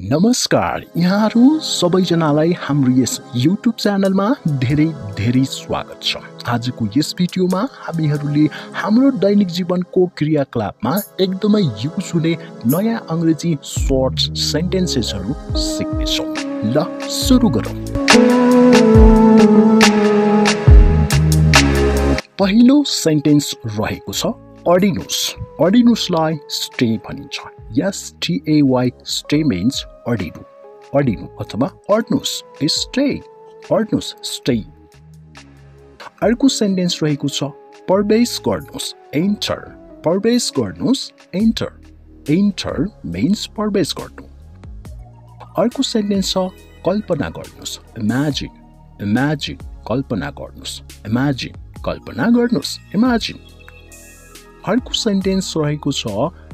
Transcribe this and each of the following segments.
नमस्कार यहाँहरू सबैजनालाई हाम्रो यस युट्युब च्यानलमा धेरै धेरै स्वागत छ। आजको यस भिडियोमा हामीहरूले हाम्रो दैनिक जीवनको क्रियाकलापमा एकदमै युज हुने नयाँ अङ्ग्रेजी सर्ट सेन्टेन्सेसहरू सिक्नेछौँ। ल सुरु गरौँ। पहिलो सेन्टेन्स रहेको छ अडिनुस अडिनुसलाई स्टे भनिन्छ। एसटिएवाई स्टे मिन्स अडिनु अडिनु अथवा अड्नुस स्टे अड्नुस स्टे अर्को सेन्टेन्स रहेको छ प्रवेश गर्नुहोस् एन्टर प्रवेश गर्नुहोस् एन्टर एन्टर मिन्स प्रवेश गर्नु अर्को सेन्टेन्स छ कल्पना गर्नुहोस् इमेजिन इमेजिन कल्पना गर्नुहोस् इमेजिन कल्पना गर्नुहोस् इमेजिन अर्को सेन्टेन्स रहेको छ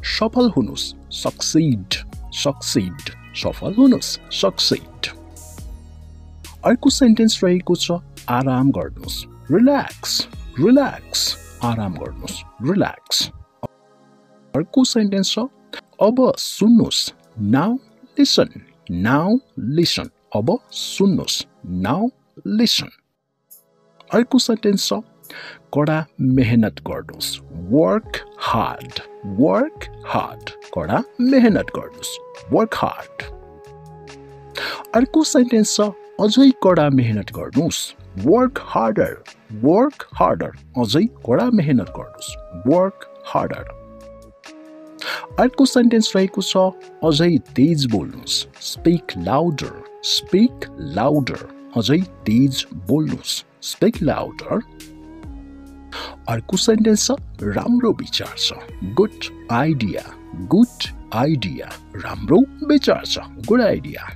सफल हुनुहोस् सक्सिड सक्सिड सफल हुनुहोस् सक्सिड अर्को सेन्टेन्स रहेको छ आराम गर्नुहोस् रिल्याक्स रिल्याक्स आराम गर्नुहोस् रिल्याक्स अर्को सेन्टेन्स छ अब सुन्नुहोस् नाउ लिसन नाउ लिसन अब सुन्नुहोस् नाउ लिसन अर्को सेन्टेन्स छ कडा मेहनत गर्नुहोस् वर्क हार्ड वर्क हार्ड कडा मेहनत गर्नुहोस् वर्क हार्ड अर्को सेन्टेन्स छ अझै कडा मेहनत गर्नुहोस् वर्क हार्डर वर्क हार्डर अझै कडा मेहनत गर्नुहोस् वर्क हार्डर अर्को सेन्टेन्स रहेको छ अझै तेज बोल्नुहोस् स्पिक लाउडर स्पिक लाउडर अझै तेज बोल्नुहोस् स्पिक लाउडर अर्को सेन्टेन्स छ राम्रो विचार छ। गुड आइडिया गुड आइडिया राम्रो विचार छ। गुड आइडिया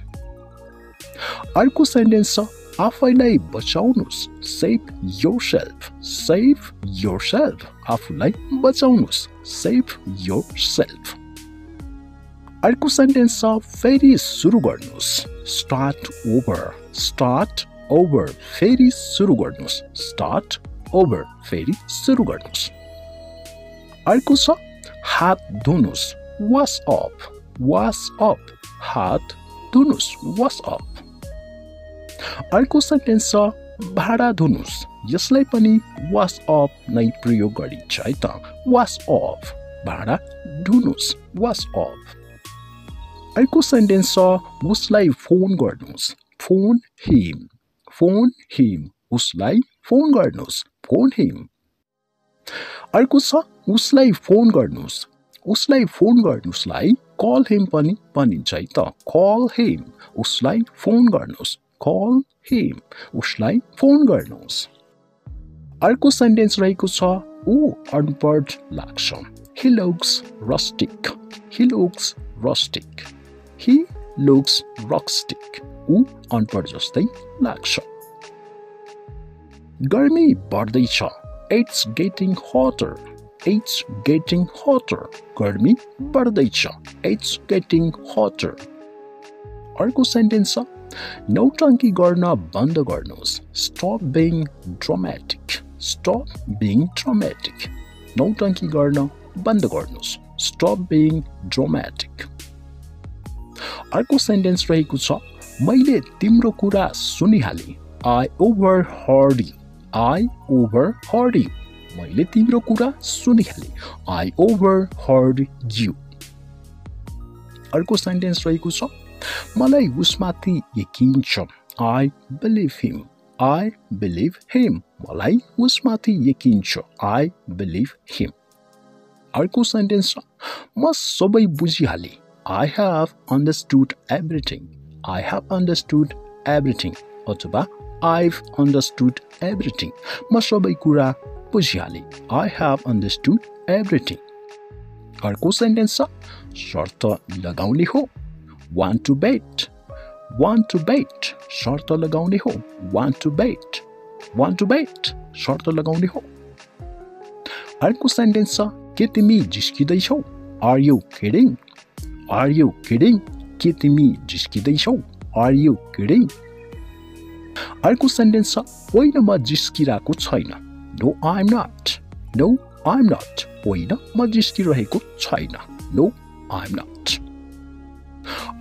अर्को सेन्टेन्स छ आफैलाई बचाउनुहोस्। Save yourself save yourself आफूलाई बचाउनुहोस्। सेभ योर सेल्फ अर्को सेन्टेन्स छ फेरि सुरु गर्नुहोस्। स्टार्ट ओभर स्टार्ट ओभर फेरि सुरु गर्नुहोस्। स्टार्ट ओभर फेरि सुरु गर्नुहोस्। अर्को छ हात धुनुहोस् वास अफ वास अफ हात धुनुहोस् वास अफ अर्को सेन्टेन्स छ भाडा धुनुहोस् यसलाई पनि वास अफ नै प्रयोग गरिन्छ है त। वास अफ भाडा धुनुहोस् वास अफ अर्को सेन्टेन्स छ उसलाई फोन गर्नुहोस् फोन हिम फोन हिम उसलाई फोन गर्नुहोस्। फोन हिम अर्को छ उसलाई फोन गर्नुहोस्। उसलाई फोन गर्नुहोस्लाई कल हिम पनि भनिन्छ है त। कल हिम उसलाई फोन गर्नुहोस्। कल हिम उसलाई फोन गर्नुहोस्। अर्को सेन्टेन्स रहेको छ ऊ अनपढ लाग्छ। He looks rustic he looks rustic he looks rustic ऊ अनपढ जस्तै लाग्छ। गर्मी बढ्दैछ। It's getting hotter it's getting hotter गर्मी बढ्दैछ। इट्स गेटिङ हटर अर्को सेन्टेन्स छ। नौटङ्की गर्न बन्द गर्नुहोस्। Stop being dramatic stop being dramatic नौटङ्की गर्न बन्द गर्नुहोस्। स्टप बिङ ड्रोमेटिक अर्को सेन्टेन्स रहेको छ। मैले तिम्रो कुरा सुनिहालेँ। I overheard you I overheard you मैले तिम्रो कुरा सुनिहालेँ. आई ओभर हर्ड यु अर्को सेन्टेन्स रहेको छ मलाई उसमाथि यकिन छ। I believe him I believe him मलाई उसमाथि यकिन छ। आई बिलिभ हिम अर्को सेन्टेन्स छ म सबै बुझिहालेँ। I have understood everything I have understood everything अथवा I've understood everything. म सबै कुरा बुझिहालेँ आई हेभ अन्डरस्टुड एभ्रिथिङ अर्को सेन्टेन्स छ शर्त लगाउने हो want to bet want to bet शर्त लगाउने हो want to bet want to bet शर्त लगाउने हो अर्को सेन्टेन्स छ के तिमी जिस्किँदैछौ are you kidding are you kidding के तिमी जिस्किँदैछौ आर यु किडिङ अर्को सेन्टेन्स छ होइन म जिस्किरहेको छैन no I am not no I am not होइन म जिस्किरहेको छैन नो आइ एम नट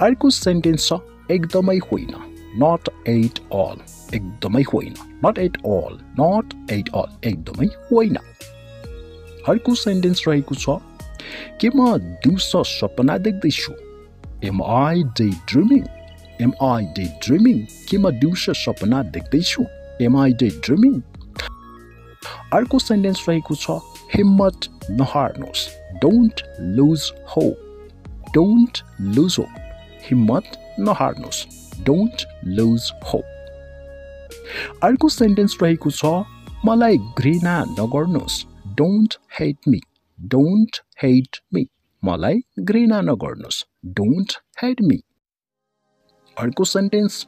अर्को सेन्टेन्स छ एकदमै होइन नट एट अल एकदमै होइन not at all not at all एकदमै होइन अर्को सेन्टेन्स रहेको छ के म दिउँसो सपना देख्दैछु am I daydreaming am I daydreaming के म दिउँसो सपना देख्दैछु? एम आई डे ड्रिमिङ अर्को सेन्टेन्स रहेको छ हिम्मत नहार्नुहोस्। Don't lose hope don't lose hope हिम्मत नहार्नुहोस्। डोन्ट लुज होप अर्को सेन्टेन्स रहेको छ मलाई घृणा नगर्नुहोस्। Don't hate me don't hate me मलाई घृणा नगर्नुहोस्। डोन्ट हेट मी अर्को सेन्टेन्स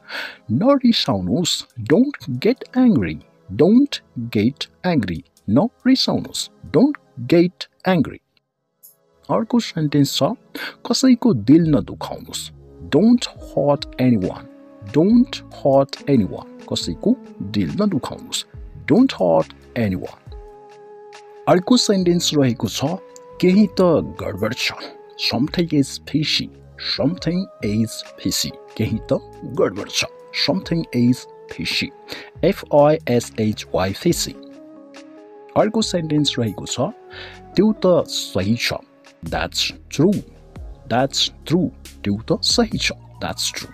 नरिसाउनुहोस् don't get angry don't get angry नरिसाउनुहोस् डोन्ट गेट एङ्ग्री अर्को सेन्टेन्स छ कसैको दिल नदुखाउनुहोस्. Don't hurt anyone don't hurt anyone कसैको दिल नदुखाउनुहोस्. डोन्ट हट एनी वान अर्को सेन्टेन्स रहेको छ केही त गडबड छ. Something is fishy something is fishy केही त गडबड छ. Something is fishy F I S H Y fishy अर्को सेन्टेन्स रहेको छ त्यो त सही छ. द्याट्स ट्रु द्याट्स ट्रु त्यो त सही छ. द्याट्स ट्रु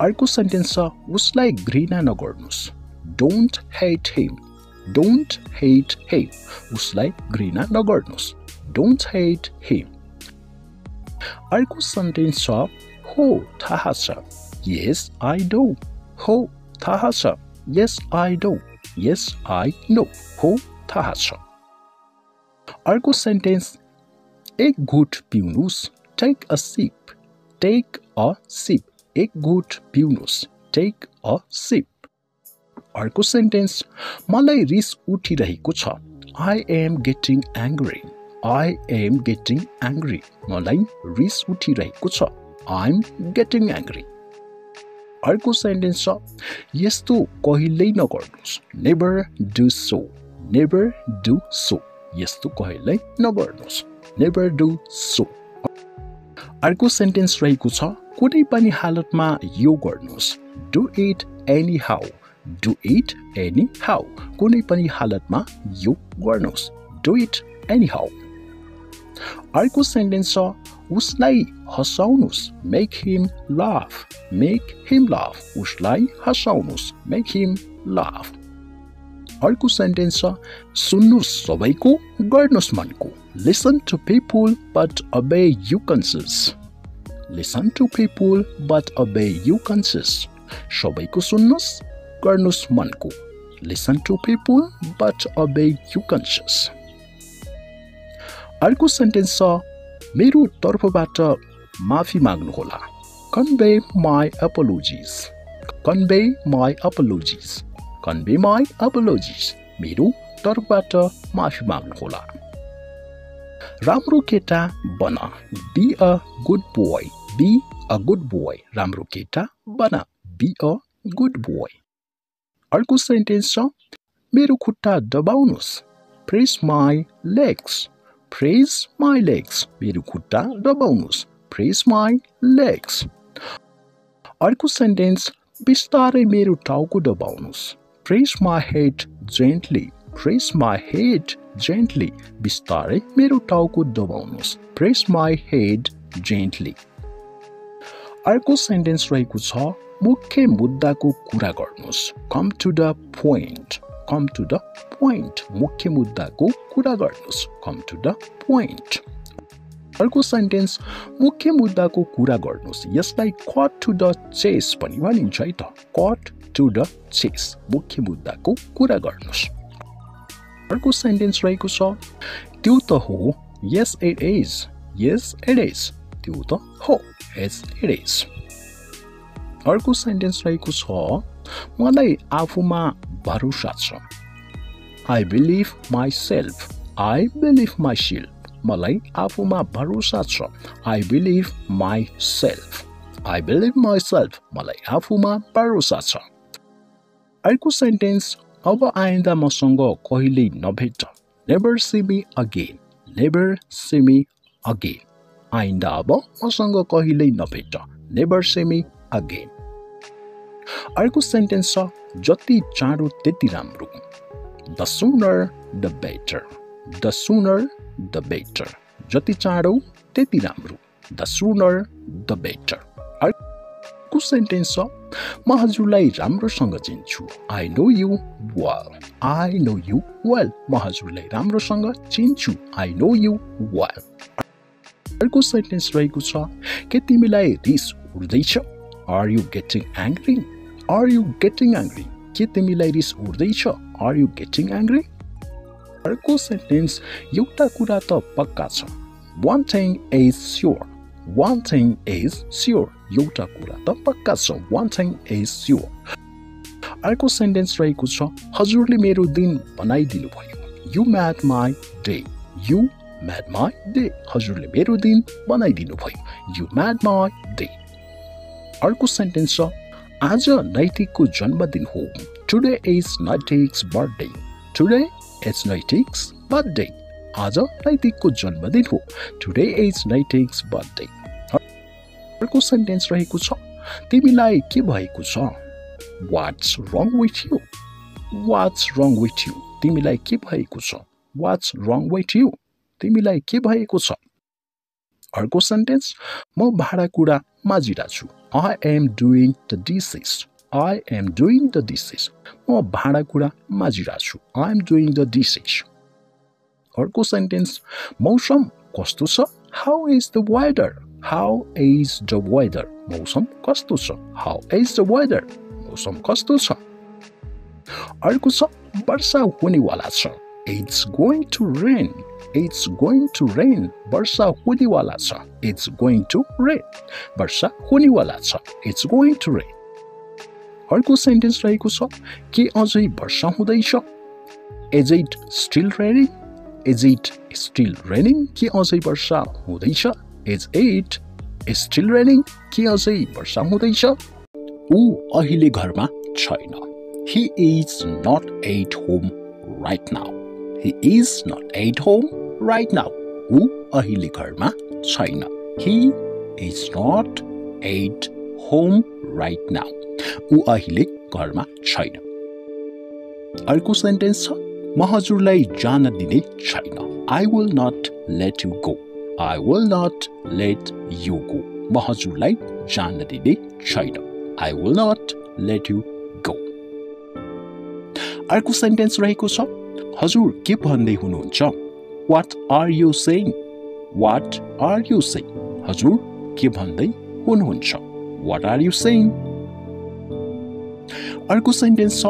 अर्को सेन्टेन्स छ उसलाई घृणा नगर्नुहोस्. Don't hate him don't hate him उसलाई घृणा नगर्नुहोस्. डोन्ट हेट हिम अर्को सेन्टेन्स छ हो थाहा छ यस आई डो हो थाहा छ yes I do yes I know हो थाहा छ अर्को सेन्टेन्स एक घुट पिउनुहोस् take a sip take a sip एक घुट पिउनुहोस् टेक अ सिप अर्को सेन्टेन्स मलाई रिस उठिरहेको छ I am getting angry I am getting angry मलाई रिस उठिरहेको छ। आई एम गेटिङ एङ्ग्री अर्को सेन्टेन्स छ यस्तो कहिल्यै नगर्नुहोस्। Never do so never do so यस्तो कहिल्यै नगर्नुहोस्। नेभर डु सो अर्को सेन्टेन्स रहेको छ कुनै पनि हालतमा यो गर्नुहोस्। Do it anyhow do it anyhow कुनै पनि हालतमा यो गर्नुहोस्। डु इट एनी हाउ अर्को सेन्टेन्स छ उसलाई हँसाउनुहोस् make him laugh make him laugh उसलाई हँसाउनुहोस् मेक हिम लाफ अर्को सेन्टेन्स छ सुन्नुहोस् सबैको गर्नुहोस् मनको listen to people but obey you conscience listen to people but obey you conscience सबैको सुन्नुहोस् गर्नुहोस् मनको listen to people but obey you conscience अर्को सेन्टेन्स छ मेरो तर्फबाट माफी माग्नुहोला। Convey my apologies convey my apologies convey my apologies मेरो तर्फबाट माफी माग्नुहोला। राम्रो केटा बन। Be a good boy. Be a good boy. राम्रो केटा बन। Be a good boy. अर्को सेन्टेन्स छ मेरो खुट्टा दबाउनुहोस्। Press my legs. Press my legs मेरो खुट्टा दबाउनुहोस् प्रेस लेग्स अर्को सेन्टेन्स बिस्तारै मेरो टाउको दबाउनुहोस् press head gently press head gently बिस्तारै मेरो टाउको दबाउनुहोस् प्रेस हेड जेन्टली अर्को सेन्टेन्स रहेको छ मुख्य मुद्दाको कुरा गर्नुहोस् come to the point come to the point मुख्य मुद्दाको कुरा गर्नुहोस् कम टु द पोइन्ट अर्को सेन्टेन्स मुख्य मुद्दाको कुरा गर्नुहोस् यसलाई कट टु द चेस पनि भनिन्छ है त कट टु द चेस मुख्य मुद्दाको कुरा गर्नुहोस् अर्को सेन्टेन्स रहेको छ त्यो त हो yes it is yes it is त्यो त हो यस इट इज अर्को सेन्टेन्स रहेको छ मलाई आफूमा भरोसा छ। I believe myself I believe myself मलाई आफूमा भरोसा छ। I believe myself I believe myself मलाई आफूमा भरोसा छ। अर्को सेन्टेन्स अब आइन्दा मसँग कहिल्यै नभेट। Never see me again never see me again आइन्दा अब मसँग कहिल्यै नभेट। नेभर से मी अगेन अर्को सेन्टेन्स छ जति चाँडो त्यति राम्रो the sooner the better the sooner the better जति चाँडो त्यति राम्रो। द सुनर द बेटर अर्को सेन्टेन्स छ म हजुरलाई राम्रोसँग चिन्छु। I know you well I know you well म हजुरलाई राम्रोसँग चिन्छु। आई नो यु वेल अर्को सेन्टेन्स रहेको छ के तिमीलाई रिस उठ्दैछ? Are you getting angry are you getting angry के तिमीलाई रिस उठ्दैछ? आर यु गेटिङ एङ्ग्री अर्को सेन्टेन्स एउटा कुरा त पक्का छ। One thing is sure one thing is sure एउटा कुरा त पक्का छ। वान थिङ इज स्योर अर्को सेन्टेन्स रहेको छ हजुरले मेरो दिन बनाइदिनु भयो you made my day you made my day हजुरले मेरो दिन बनाइदिनु भयो यु म्याड माई डे अर्को सेन्टेन्स छ आज नैतिकको जन्मदिन हो। Today is Naitik's birthday today is Naitik's birthday आज नैतिकको जन्मदिन हो। टुडे इज नैटिक्स बर्थडे अर्को सेन्टेन्स रहेको छ। तिमीलाई के भएको छ? What's wrong with you what's wrong with you तिमीलाई के भएको छ? वाट्स रङ विथ यु तिमीलाई के भएको छ? अर्को सेन्टेन्स म भाँडाकुँडा माझिरहेको I am doing the dishes I am doing the dishes म भाँडाकुँडा माझिरहेको छु I am doing the dishes अर्को सेन्टेन्स मौसम कस्तो छ? How is the weather how is the weather मौसम कस्तो छ? हाउ इज द वेदर मौसम कस्तो छ? अर्को छ वर्षा हुनेवाला छ. It's going to rain it's going to rain वर्षा हुनेवाला छ इट्स गोइङ टु रेन वर्षा हुनेवाला छ इट्स गोइङ टु रेन अर्को सेन्टेन्स रहेको छ के अझै वर्षा हुँदैछ? Is it still raining is it still raining के अझै वर्षा हुँदैछ? इज इट स्टिल रेनिङ के अझै वर्षा हुँदैछ? ऊ अहिले घरमा छैन। He is not at home right now he is not at home right now ऊ अहिले घरमा छैन. He is not at home right now ऊ अहिले घरमा छैन. अर्को सेन्टेन्स छ. म हजुरलाई जान दिने छैन. I will not let you go I will not let you go म हजुरलाई जान दिने छैन. I will not let you go अर्को सेन्टेन्स रहेको छ. हजुर के भन्दै हुनुहुन्छ? What are you saying what are you saying हजुर के भन्दै हुनुहुन्छ? वाट आर यु सेङ अर्को सेन्टेन्स छ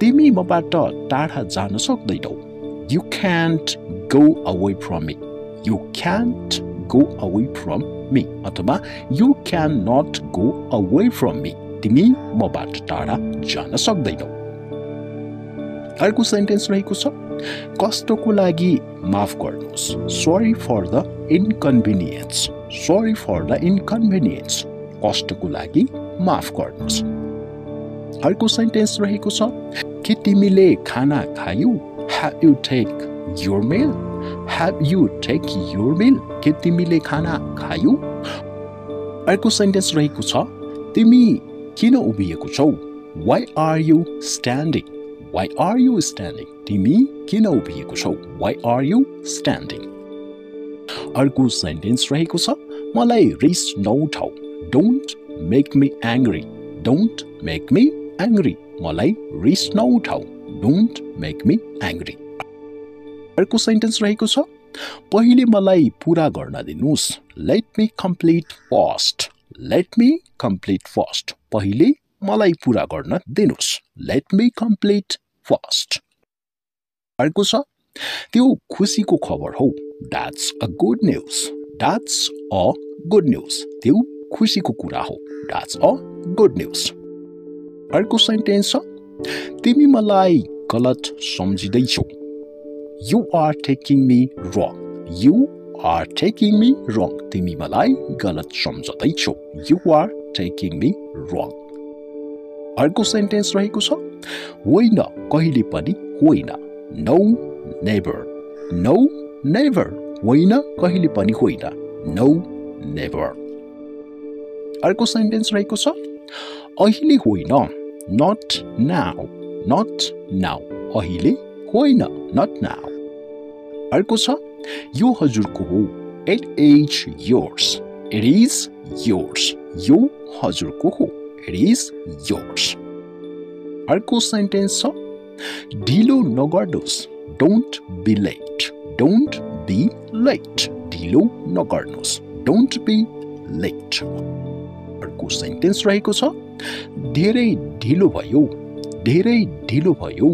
तिमी मबाट टाढा जान सक्दैनौ। You can't go away from me you can't go away from me अथवा you can not go away from me तिमी मबाट टाढा जान सक्दैनौ. अर्को सेन्टेन्स रहेको छ कष्टको लागि माफ गर्नुहोस्। Sorry for the inconvenience sorry for the inconvenience कष्टको लागि माफ गर्नुहोस्। अर्को सेन्टेन्स रहेको छ के तिमीले खाना खायौ? Have you take your meal have you take your meal के तिमीले खाना खायौ? अर्को सेन्टेन्स रहेको छ तिमी किन उभिएको छौ? Why are you standing why are you standing तिमी किन उभिएको छौ? वाइ आर यु स्ट्यान्डिङ अर्को सेन्टेन्स रहेको छ मलाई रिस नउठाउ don't make me angry don't make me angry मलाई रिस नउठाउ डोन्ट मेक मी एङ्ग्री अर्को सेन्टेन्स रहेको छ पहिले मलाई पुरा गर्न दिनुहोस्। Let me complete first let me complete first पहिले मलाई पुरा गर्न दिनुहोस्। लेट मी कम्प्लिट फर्स्ट अर्को छ त्यो खुसीको खबर हो that's a good news that's a good news त्यो खुसीको कुरा हो द्याट्स अ गुड न्युज अर्को सेन्टेन्स छ तिमी मलाई गलत सम्झिँदैछौ you are taking me wrong you are taking me wrong तिमी मलाई गलत सम्झँदैछौ you are taking me wrong अर्को सेन्टेन्स रहेको छ होइन कहिले पनि होइन नो नेभर नो नेभर होइन कहिले पनि होइन. नो नेभर अर्को सेन्टेन्स रहेको छ अहिले होइन नट नाउ नट नाउ अहिले होइन नट नाउ अर्को छ यो हजुरको हो it is yours it is yours यो हजुरको हो इट इज योर्स अर्को सेन्टेन्स छ ढिलो नगर्नुहोस् don't be late don't be late ढिलो नगर्नुहोस् डोन्ट बी लेट अर्को सेन्टेन्स रहेको छ? धेरै ढिलो भयो। धेरै ढिलो भयो।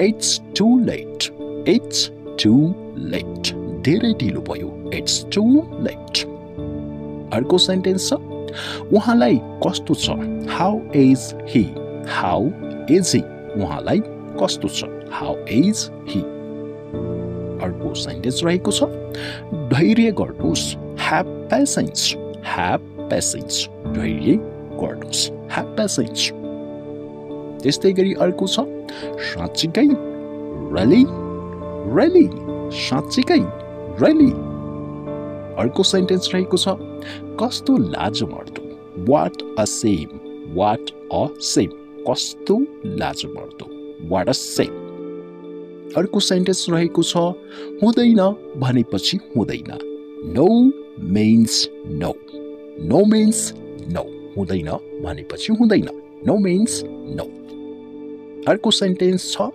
It's too late it's too late धेरै ढिलो भयो। इट्स टु लेट अर्को सेन्टेन्स छ? उहाँलाई कस्तो छ? How is he how is he उहाँलाई कस्तो छ? हाउ इज हि अर्को सेन्टेन्स रहेको छ धैर्य गर्नुहोस् ह्याभ पेसेन्स ह्याभ पेसेन्स धैर्य गर्नुहोस् ह्याभ पेसेन्स त्यस्तै गरी अर्को छ साँच्चीकै रली रली साँच्चीकै रली अर्को सेन्टेन्स रहेको छ कस्तो लाज मर्दो what a shame what a shame कस्तो लाज मर्दो वाट अ सेम अर्को सेन्टेन्स रहेको छ हुँदैन भनेपछि हुँदैन। No means no no means no हुँदैन भनेपछि हुँदैन. नो मिन्स नो अर्को सेन्टेन्स छ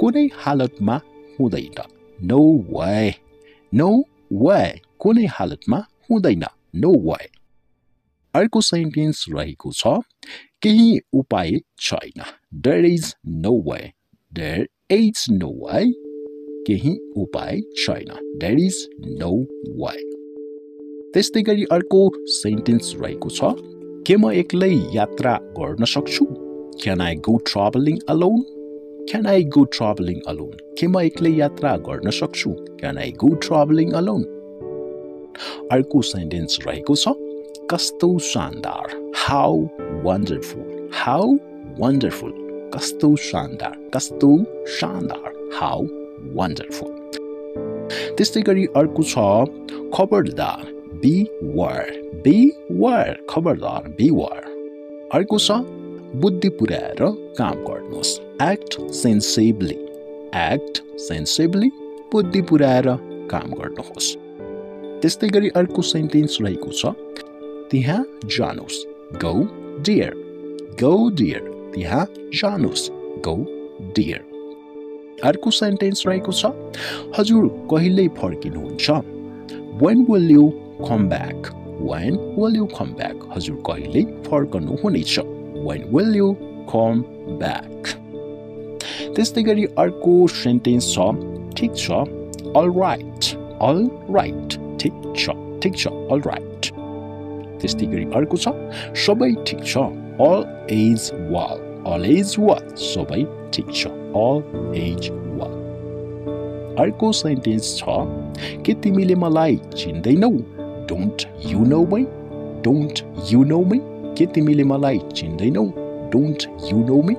कुनै हालतमा हुँदैन। नो वे नो वे कुनै हालतमा हुँदैन। नो वे अर्को सेन्टेन्स रहेको छ केही उपाय छैन। There is no way there is no way केही उपाय छैन। देयर इज नो वे त्यस्तै गरी अर्को सेन्टेन्स रहेको छ के म एक्लै यात्रा गर्न सक्छु? Can I go travelling alone can I go travelling alone के म एक्लै यात्रा गर्न सक्छु? Can I go travelling alone अर्को सेन्टेन्स रहेको छ कस्तो शानदार हाउ वन्डरफुल हाउ वन्डरफुल कस्तो शानदार कस्तो शानदार हाउ वन्डरफुल त्यस्तै गरी अर्को छ खबरदार. बी वर बी वर खबरदार बी वर अर्को छ बुद्धि पुर्याएर काम गर्नुहोस्. एक्ट सेन्सेबली एक्ट सेन्सेबली बुद्धि पुर्याएर काम गर्नुहोस्. त्यस्तै गरी अर्को सेन्टेन्स रहेको छ त्यहाँ जानुहोस् गौ डियर। गौ डियर। त्यहाँ जानुहोस् गौ डियर। अर्को सेन्टेन्स रहेको छ हजुर कहिल्यै फर्किनुहुन्छ। When will you come back when will you come back हजुर कहिल्यै फर्कनुहुनेछ when will you come back? त्यस्तै गरी अर्को सेन्टेन्स छ ठिक छ। अल राइट अल राइट ठिक छ। ठिक छ। अल राइट त्यस्तै गरी अर्को छ सबै ठिक छ all is well all is well सबै ठिक छ अल एज वाल अर्को सेन्टेन्स छ के तिमीले मलाई चिन्दैनौ don't you know me don't you know me के तिमीले मलाई चिन्दैनौ डोन्ट यु नो मी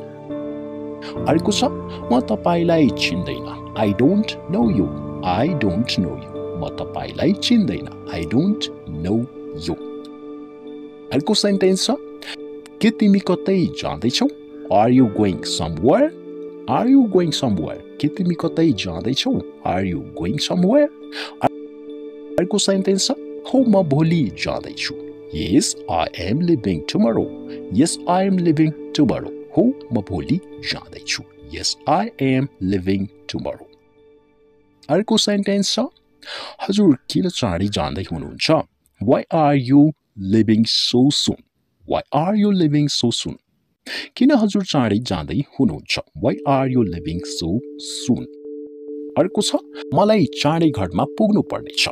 अर्को छ म तपाईँलाई चिन्दैन I don't know you I don't know you म तपाईँलाई चिन्दैन आई डोन्ट नो यु अर्को सेन्टेन्स छ के तिमी कतै जाँदैछौ are you going somewhere are you going somewhere के तिमी कतै जाँदैछौ आर यु गोइङ समवेयर अर्को सेन्टेन्स छ हो म भोलि जाँदैछु Yes, I am leaving tomorrow. Yes, I am leaving tomorrow. हो म भोलि जाँदैछु यस आई एम लिभिङ टुमरो अर्को सेन्टेन्स छ हजुर किन चाँडै जाँदै हुनुहुन्छ why are you leaving so soon why are you leaving so soon किन हजुर चाँडै जाँदै हुनुहुन्छ why are you leaving so soon अर्को छ मलाई चाँडै घरमा पुग्नु पर्नेछ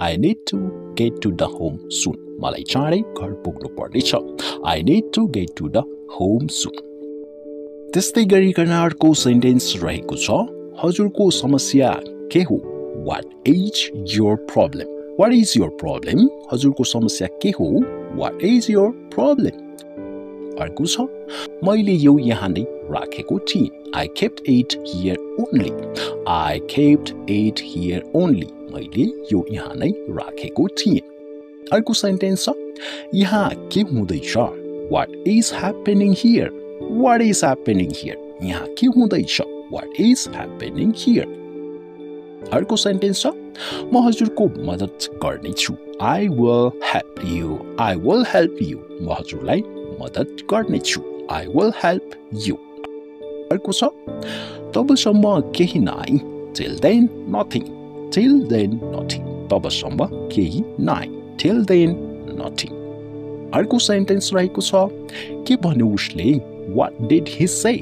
I need to get to the home soon मलाई चाँडै घर पुग्नु पर्नेछ I need to get to the home soon त्यस्तै गरिकन अर्को सेन्टेन्स रहेको छ हजुरको समस्या के हो what is your problem what is your problem हजुरको समस्या के हो? वाट इज योर प्रब्लम अर्को छ मैले यो यहाँ नै राखेको थिएँ। I kept it here only I kept it here only मैले यो यहाँ नै राखेको थिएँ। अर्को सेन्टेन्स छ यहाँ के हुँदैछ? What is happening here what is happening here यहाँ के हुँदैछ? वाट इज ह्यापनिङ हियर अर्को सेन्टेन्स छ? म हजुरको मद्दत गर्नेछु। I will help you I will help you म हजुरलाई मद्दत गर्नेछु। आई विल हेल्प यु अर्को छ? तबसम्म केही नाइ। Till then nothing till then nothing तबसम्म केही नाइ। टिल देन नथिङ अर्को सेन्टेन्स रहेको छ। के भन्यो उसले? What did he say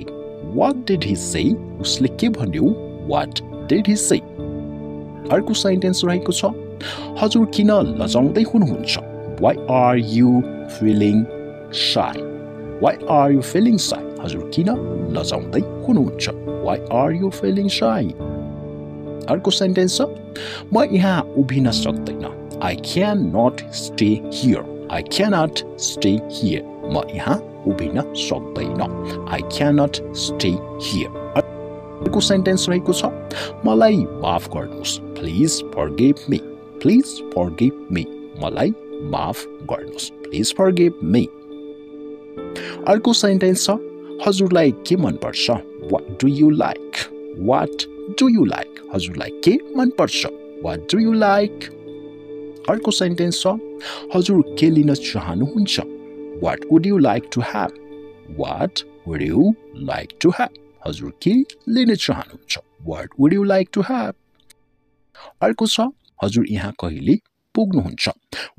what did he say उसले के भन्यो? वाट डिड हि से अर्को सेन्टेन्स रहेको छ। हजुर किन लजाउँदै हुनुहुन्छ? Why are you feeling shy why are you feeling shy हजुर किन लजाउँदै हुनुहुन्छ? Why are you feeling shy अर्को सेन्टेन्स छ। म यहाँ उभिन सक्दैन। I can not stay here I cannot stay here म यहाँ उभिन सक्दैन। आई क्यानट स्टे हियर अर्को सेन्टेन्स रहेको छ। मलाई माफ गर्नुहोस्। Please forgive me please forgive me मलाई माफ गर्नुहोस्। प्लिज फर्गिभ मी अर्को सेन्टेन्स छ। हजुरलाई के मनपर्छ? What do you like what do you like हजुरलाई के मनपर्छ? वाट डु यु लाइक अर्को सेन्टेन्स छ। हजुर के लिन चाहनुहुन्छ? What would you like to have what would you like to have हजुर के लिन चाहनुहुन्छ what would you like to have अर्को छ हजुर यहाँ कहिले पुग्नुहुन्छ?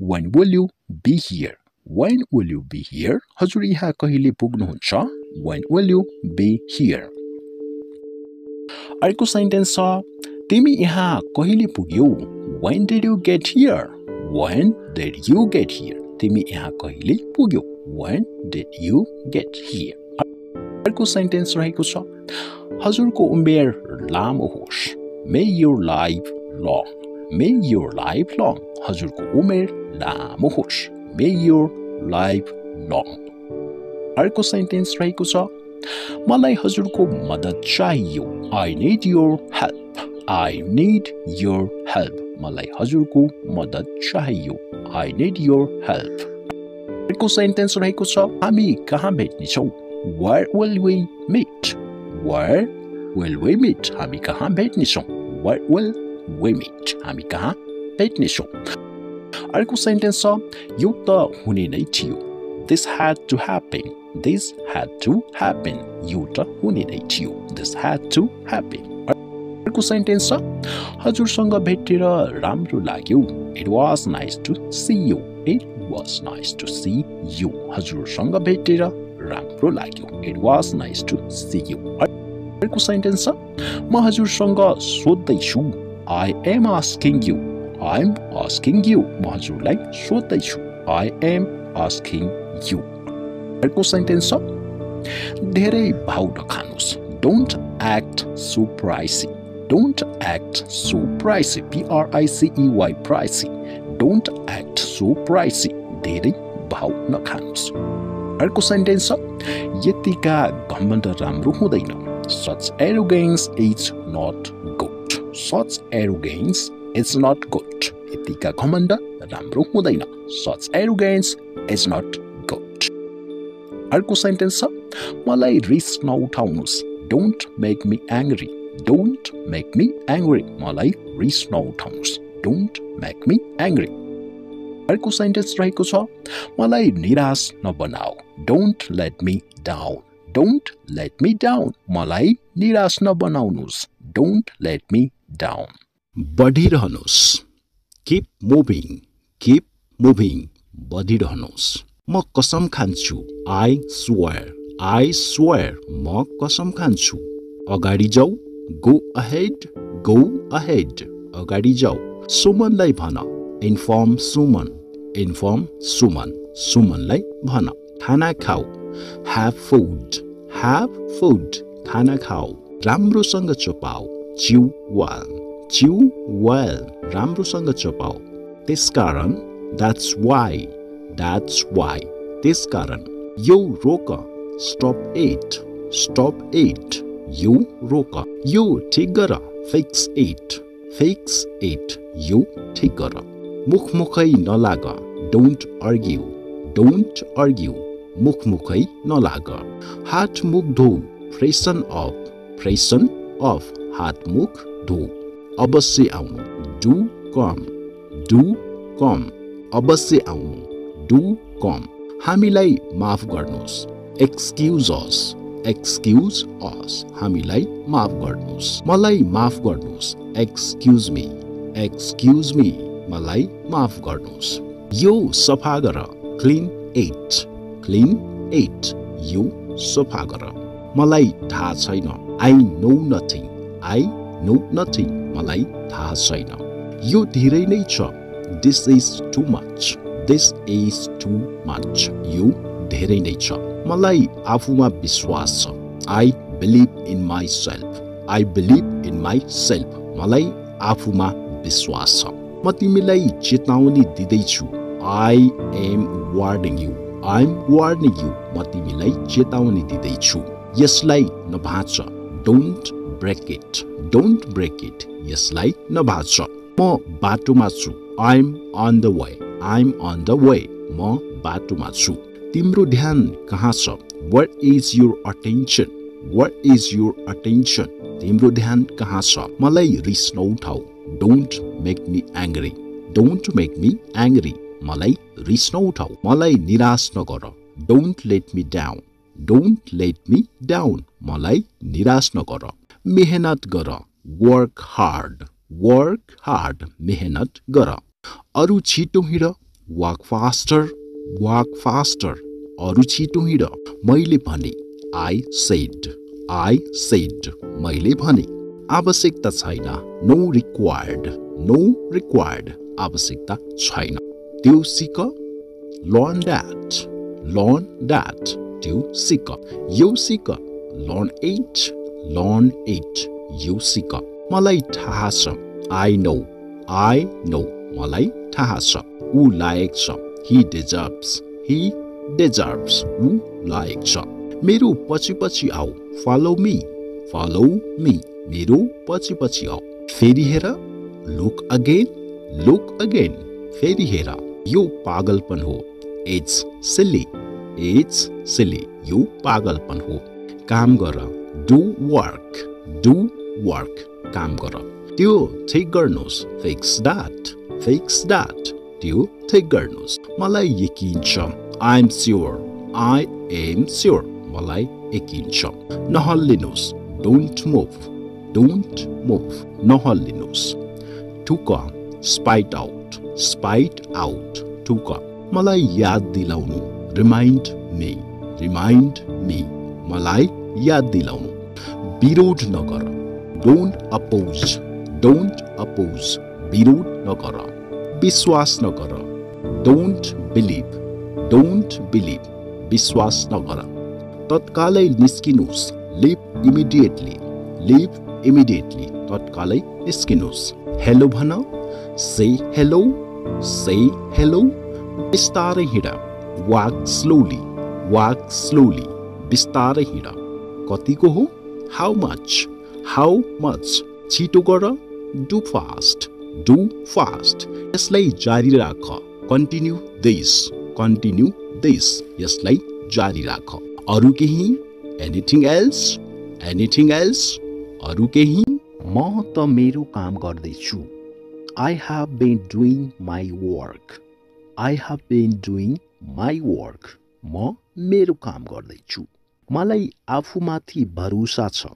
When will you be here when will you be here हजुर यहाँ कहिले पुग्नुहुन्छ? When will you be here अर्को सेन्टेन्स छ तिमी यहाँ कहिले पुग्यौ? When did you get here when did you get here तिमी यहाँ कहिले पुग्यौ? When did you get here अर्को सेन्टेन्स रहेको छ हजुरको उमेर लामो होस्। May your life long. May your life long. हजुरको उमेर लामो होस्। May your life long. अर्को सेन्टेन्स रहेको छ मलाई हजुरको मद्दत चाहियो। I need your help I need your help मलाई हजुरको मद्दत चाहियो। आई निड योर हेल्प अर्को सेन्टेन्स रहेको छ हामी कहाँ भेट्नेछौँ? Where will we meet? Where will we meet? हामी कहाँ भेट्नेछौँ Where will we meet? हामी कहाँ भेट्नेछौँ अर्को सेन्टेन्स छ यो त हुने नै थियो This had to happen. This had to happen. यो त हुने नै थियो This had to happen. अर्को सेन्टेन्स छ हजुरसँग भेटेर राम्रो लाग्यो it was nice to see you it was nice to see you हजुरसँग भेटेर राम्रो लाग्यो it was nice to see you अर्को सेन्टेन्स छ म हजुरसँग सोध्दैछु I am asking you I am asking you म हजुरलाई सोध्दैछु आई एम आस्किङ यु अर्को सेन्टेन्स छ धेरै भाउ नखानुहोस् don't act so pricey don't act so pricey P R I C E Y pricey don't act so pricey धेरै भाउ नखानुहोस् अर्को सेन्टेन्स छ यतिका घमण्ड राम्रो हुँदैन। Such arrogance is not good such arrogance is not good यतिका घमण्ड राम्रो हुँदैन। Such arrogance is not good अर्को सेन्टेन्स छ मलाई रिस नउठाउनुहोस्। Don't make me angry don't make me angry मलाई रिस नउठाउनुहोस्। डोन्ट मेक मी एङ्ग्री अर्को सेन्टेन्स रहेको छ। मलाई निराश नबनाऊ। Don't let me down don't let me down मलाई निराश नबनाउनुहोस्। डोन्ट लेट मी डाउन बढिरहनुहोस्। किप मुभिङ किप मुभिङ बढिरहनुहोस्। म कसम खान्छु। आई स्वेयर आई स्वेयर म कसम खान्छु। अगाडि जाऊ। गो अहेड गो अहेड अगाडि जाऊ। सुमनलाई भन। इन्फर्म सुमन इन्फर्म सुमन सुमनलाई भन खाना खाऊ ह्याभ फुड ह्याभ फुड खाना खाऊ राम्रोसँग चोपाऊ चिउ वेल चिउ वेल राम्रोसँग चोपाऊ त्यसकारण द्याट्स वाइ द्याट्स वाइ त्यसकारण यो रोक स्टप एट स्टप एट यो रोक यो ठिक गर फिक्स एट फिक्स एट यो ठिक गर मुखमुखै नलाग। डोन्ट अर्ग्यु डोन्ट अर्ग्यु मुखमुखै नलाग। हात मुख धो। फ्रेसन अफ फ्रेसन अफ हात मुख धो। अवश्य आउनु। डु कम डु कम अवश्य आउनु। डु कम हामीलाई माफ गर्नुहोस्। एक्सक्युज अस एक्सक्युज अस हामीलाई माफ गर्नुहोस्। मलाई माफ गर्नुहोस्। एक्सक्युज मी एक्सक्युज मी मलाई माफ गर्नुहोस्। यो सफा गर। Clean it. Clean it. यो सफा गर। मलाई थाहा छैन। I know nothing. I know nothing. मलाई थाहा छैन। यो धेरै नै छ। This is too much this is too much यो धेरै नै छ। मलाई आफूमा विश्वास छ। I believe in myself I believe in myself मलाई आफूमा विश्वास छ। म तिमीलाई चेतावनी दिँदैछु। I am warning you I am warning you म तिमीलाई चेतावनी दिँदैछु। यसलाई नभाँच। Don't break it don't break it यसलाई नभाँच। म बाटोमा छु। I am on the way I am on the way म बाटोमा छु। तिम्रो ध्यान कहाँ छ? What is your attention what is your attention तिम्रो ध्यान कहाँ छ? मलाई रिस नउठाउ don't make me angry don't make me angry मलाई रिस नउठाउ मलाई निराश नगर। Don't let me down don't let me down मलाई निराश नगर। मेहनत गर। वर्क हार्ड वर्क हार्ड मेहनत गर। अरू छिटो हिँड। वाक फास्टर वाक फास्टर अरू छिटो हिँड। मैले भने आई सेड आई सेड मैले भने। आवश्यकता छैन। नो रिक्वायर्ड नो रिक्वायर्ड आवश्यकता छैन। त्यो सिक। लर्न द्याट लर्न द्याट त्यो सिक। यो सिक लर्न एट लर्न एट यो सिक। मलाई थाहा छ। आई नो आई नो मलाई थाहा छ। ऊ लायक छ। हि डिजर्भ्स हि डिजर्भ्स ऊ लायक छ। मेरो पछि पछि आऊ। फलो मी फलो मी मेरो पछि पछि आऊ। फेरि हेर लुक अगेन लुक अगेन फेरि हेर। यो पागलपन हो। इट्स सिली इट्स सिली यो पागलपन हो। काम गर डु वर्क डु वर्क काम गर। त्यो ठिक गर्नुहोस्। फिक्स द्याट फिक्स द्याट त्यो ठिक गर्नुहोस्। मलाई यकिन छ। I am sure I am sure मलाई यकिन छ। नहल्लिनुहोस्। डोन्ट मुभ डोन्ट मुभ नहल्लिनुहोस् टुक स्पाइट आउट स्पाइट आउट टुक मलाई याद दिलाउनु. रिमाइन्ड मी रिमाइन्ड मी मलाई याद दिलाउनु. विरोध नगर. डोन्ट अपोज डोन्ट अपोज विरोध नगर. विश्वास नगर. डोन्ट बिलिभ डोन्ट बिलिभ विश्वास नगर. तत्कालै निस्किनुहोस्। लिभ इमिडिएटली लिभ इमिडिएटली तत्कालै निस्किनुहोस् हेलो भन से हेलो से हेलो बिस्तारै हिँड वाक स्लोली वाक स्लोली बिस्तारै हिँड. कतिको हो? हाउ मच हाउ मच छिटो गर डु फास्ट डु फास्ट यसलाई जारी राख। कन्टिन्यू दिस कन्टिन्यू दिस यसलाई जारी राख। अरू केही? एनिथिङ एल्स एनिथिङ एल्स अरू केही म त मेरो काम गर्दैछु। I have been doing my work I have been doing my work म मेरो काम गर्दैछु। मलाई आफूमाथि भरोसा छ।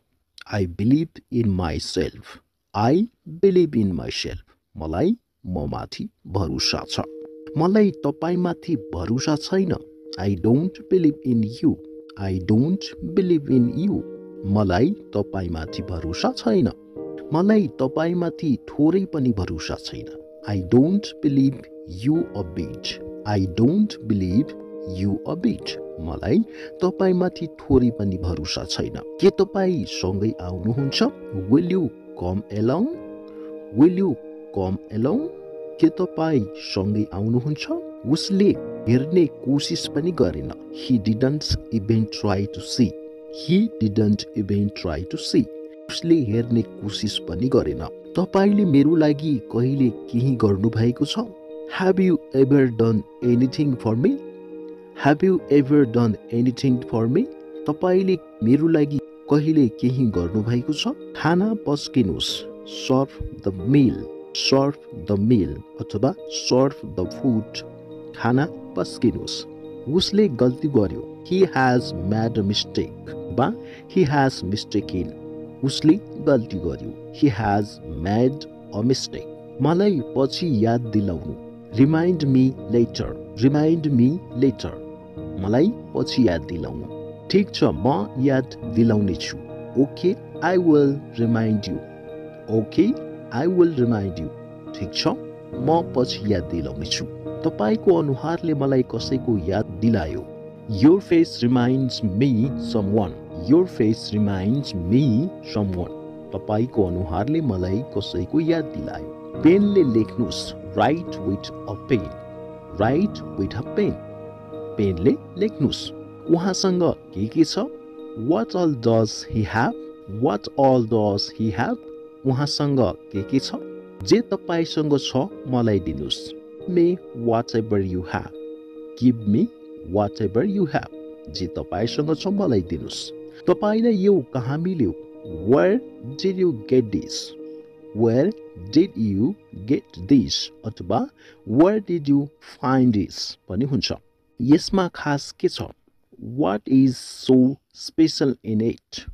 I believe in myself I believe in myself मलाई म माथि भरोसा छ। मलाई तपाईँमाथि भरोसा छैन। I don't believe in you I don't believe in you मलाई तपाईँमाथि भरोसा छैन। मलाई तपाईँमाथि थोरै पनि भरोसा छैन। I don't believe you a bit I don't believe you a bit मलाई तपाईँमाथि थोरै पनि भरोसा छैन। के तपाईँ सँगै आउनुहुन्छ? Will you come along will you come along के तपाईँ सँगै आउनुहुन्छ? उसले हेर्ने कोसिस पनि गरेन। He didn't even try to see he didn't even try to see उसले हेर्ने कोसिस पनि गरेन। तपाईँले मेरो लागि कहिले केही गर्नुभएको छ? Have you ever done anything for me? Have you ever done anything for me? तपाईँले मेरो लागि कहिले केही गर्नुभएको छ? खाना पस्किनुहोस्। Serve the meal serve the meal अथवा सर्भ द फुड खाना पस्किनुहोस्। उसले गल्ती गर्यो he has made a mistake वा हि हेज मिस्टेक इन उसले गल्ती गर्यो he has made a mistake मलाई पछि याद दिलाउनु। Remind me later remind me later मलाई पछि याद दिलाउनु। ठिक छ म याद दिलाउने छु okay I will remind you okay I will remind you ठिक छ म पछि याद दिलाउने छु तपाईँको अनुहारले मलाई कसैको याद दिलायो। Your face reminds me someone your face reminds me someone तपाईँको अनुहारले मलाई कसैको याद दिलायो। पेनले लेख्नुहोस् write with a pen write with a pen पेनले लेख्नुहोस् उहाँसँग के के छ? What all does he have what all does he have उहाँसँग के के छ? जे तपाईँसँग छ मलाई दिनुहोस्। May whatever you have give me whatever you have जे तपाईँसँग छ मलाई दिनुहोस् तपाईँलाई यो कहाँ मिल्यो where did you get this where did you get this अथवा where did you find this पनि हुन्छ यसमा खास के छ what is so special in it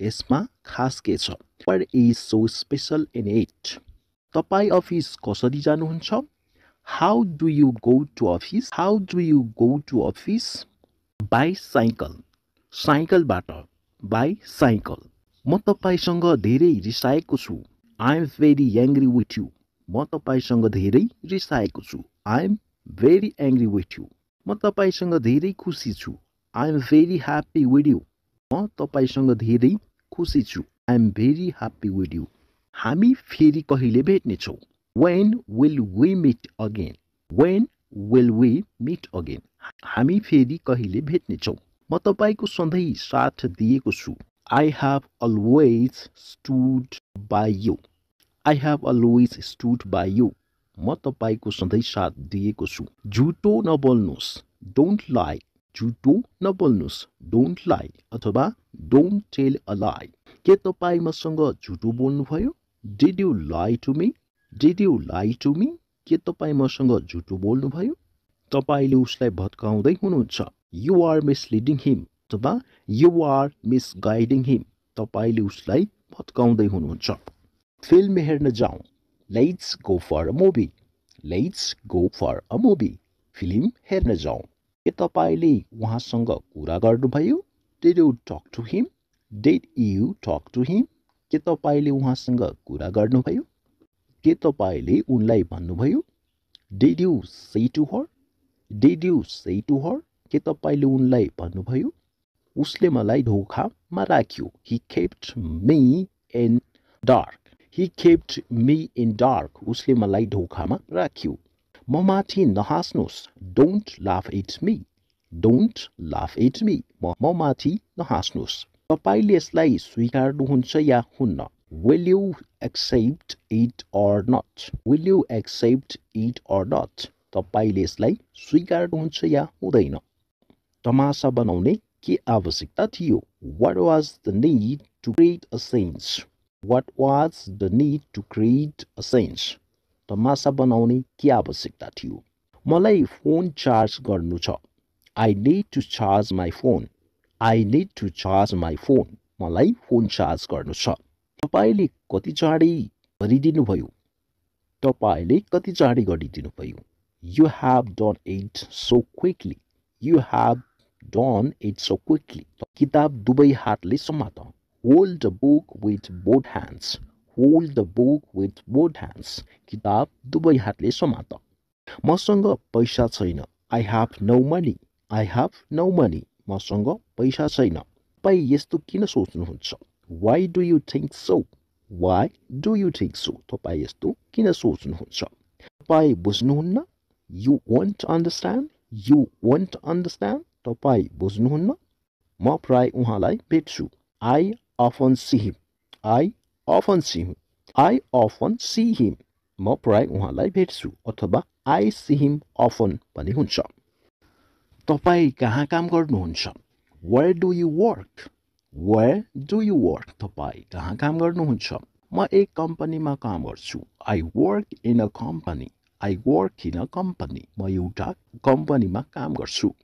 यसमा खास के छ what is so special in it तपाईँ अफिस कसरी जानुहुन्छ how do you go to office how do you go to office by cycle साइकलबाट by cycle म तपाईँसँग धेरै रिसाएको छु। I am very angry with you म तपाईँसँग धेरै रिसाएको छु। I am very angry with you म तपाईँसँग धेरै खुसी छु। I am very happy with you म तपाईँसँग धेरै खुसी छु। I am very happy with you हामी फेरि कहिले भेट्नेछौँ? When will we meet again when will we meet again हामी फेरि कहिले भेट्नेछौँ म तपाईँको सधैँ साथ दिएको छु I have always stood by you I have always stood by you म तपाईँको सधैँ साथ दिएको छु झुटो नबोल्नुहोस् डोन्ट लाइक झुटो नबोल्नुहोस् डोन्ट लाई अथवा डोन्ट टेल अ लाई के तपाईँ मसँग झुटो बोल्नुभयो did you lie to me did you lie to me के तपाईँ मसँग झुटो बोल्नुभयो? तपाईँले उसलाई भत्काउँदै हुनुहुन्छ। यु आर मिसलिडिङ हिम अथवा यु आर मिसगाइडिङ हिम तपाईँले उसलाई भत्काउँदै हुनुहुन्छ। फिल्म हेर्न जाउँ। Let's go for a movie let's go for a movie film हेर्न जाउँ। के तपाईँले उहाँसँग कुरा गर्नुभयो? Did you talk to him did you talk to him के तपाईँले उहाँसँग कुरा गर्नुभयो? के तपाईँले उनलाई भन्नुभयो? Did you say to her did you say to her के तपाईँले उनलाई भन्नुभयो? उसले मलाई ढोकामा राख्यो। He kept me in dark he kept me in dark उसले मलाई ढोकामा राख्यो। म माथि नहाँस्नुहोस्। Don't laugh it me don't laugh it me म माथि नहाँस्नुहोस्। तपाईँले यसलाई स्वीकार्नुहुन्छ या हुन्न? Will you accept it or not will you accept it or not तपाईँले यसलाई स्वीकार्नुहुन्छ या हुँदैन? तमासा बनाउने के आवश्यकता थियो? What was the need to create a sense what was the need to create a sense तमासा बनाउने के आवश्यकता थियो? मलाई फोन चार्ज गर्नु छ। I need to charge my phone I need to charge my phone मलाई फोन चार्ज गर्नु छ। तपाईँले कति चाँडै गरिदिनु भयो तपाईँले कति चाँडै गरिदिनु भयो you have done it so quickly you have done it so quickly किताब दुवै हातले समात। Hold the book with both hands hold the book with both hands किताब दुवै हातले समात। मसँग पैसा छैन। I have no money I have no money मसँग पैसा छैन। तपाईँ यस्तो किन सोच्नुहुन्छ? Why do you think so why do you think so तपाईँ यस्तो किन सोच्नुहुन्छ तपाईँ बुझ्नुहुन्न you won't understand you won't understand तपाईँ बुझ्नुहुन्न म प्राय उहाँलाई भेट्छु I often see him I see him. I often see him. म प्राय उहाँलाई भेट्छु अथवा आई सी हिम अफन पनि हुन्छ तपाईँ कहाँ काम गर्नुहुन्छ where do you work where do you work तपाईँ? कहाँ काम गर्नुहुन्छ? म एक कम्पनीमा काम गर्छु। I work in a company I work in a company म एउटा कम्पनीमा काम गर्छु।